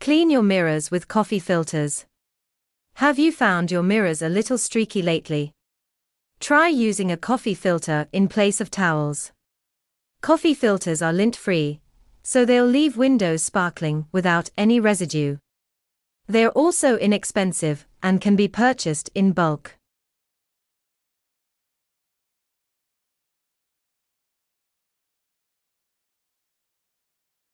Clean your mirrors with coffee filters. Have you found your mirrors a little streaky lately? Try using a coffee filter in place of towels. Coffee filters are lint free, so they'll leave windows sparkling without any residue. They're also inexpensive and can be purchased in bulk.